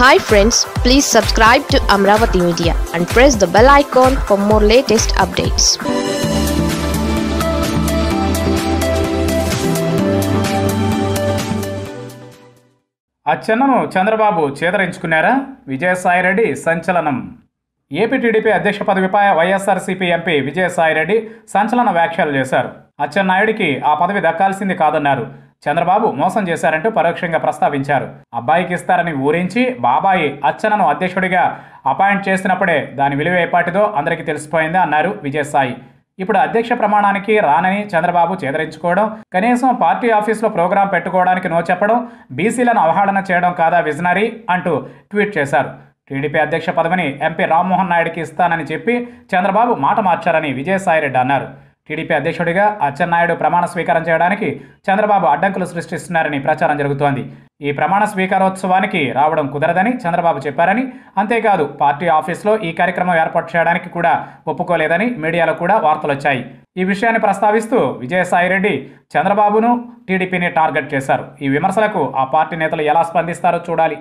Hi friends please subscribe to Amaravati media and press the bell icon for more latest updates అచ్చెన్నను Chandrababu చేదరించుకున్నారా? విజయసాయిరెడ్డి సంచలనం. AP TDP అధ్యక్ష పదవిపై YSRCP MP Vijayasai Reddy సంచలన వ్యాఖ్యలు చేశారు. అచ్చెన్నాయుడికి ఆ పదవి దక్కాల్సింది కాదన్నారు. చంద్రబాబు మోసం చేశారంటూ పరోక్షంగా ప్రస్తావించారు. అబ్బాయికి ఇస్తారని ఊరించి బాబాయి అచ్చనను అధ్యక్షుడిగా అపాయింట్ చేసినప్పుడే దాని విలువ ఏపాటిదో అందరికీ తెలిసిపోయింది అన్నారు విజయసాయి. ఇప్పుడు అధ్యక్ష ప్రమాణానికి రానని చంద్రబాబు చేదరించుకోవడం కనీసం పార్టీ ఆఫీసులో ప్రోగ్రాం పెట్టుకోవడానికి నో చెప్పడం బీసీలను అవహేళన చేయడం కాదా విజనరీ అంటూ ట్వీట్ చేశారు. టీడీపీ అధ్యక్ష పదవిని ఎంపీ రామ్మోహన్ నాయుడికి ఇస్తానని చెప్పి చంద్రబాబు మాట మార్చారని విజయసాయిరెడ్డి అన్నారు. టీడీపీ అధ్యక్షుడిగా అచ్చెన్నాయుడు ప్రమాణ స్వీకారం చేయడానికి చంద్రబాబు అడ్డంకులు సృష్టిస్తున్నారని ప్రచారం జరుగుతోంది. ఈ ప్రమాణ స్వీకారోత్సవానికి రావడం కుదరదని చంద్రబాబు చెప్పారని అంతేకాదు పార్టీ ఆఫీస్లో ఈ కార్యక్రమం ఏర్పాటు చేయడానికి కూడా ఒప్పుకోలేదని మీడియాలో కూడా వార్తలు వచ్చాయి. ఈ విషయాన్ని ప్రస్తావిస్తూ విజయసాయిరెడ్డి చంద్రబాబును టీడీపీని టార్గెట్ చేశారు. ఈ విమర్శలకు ఆ పార్టీ నేతలు ఎలా స్పందిస్తారో చూడాలి.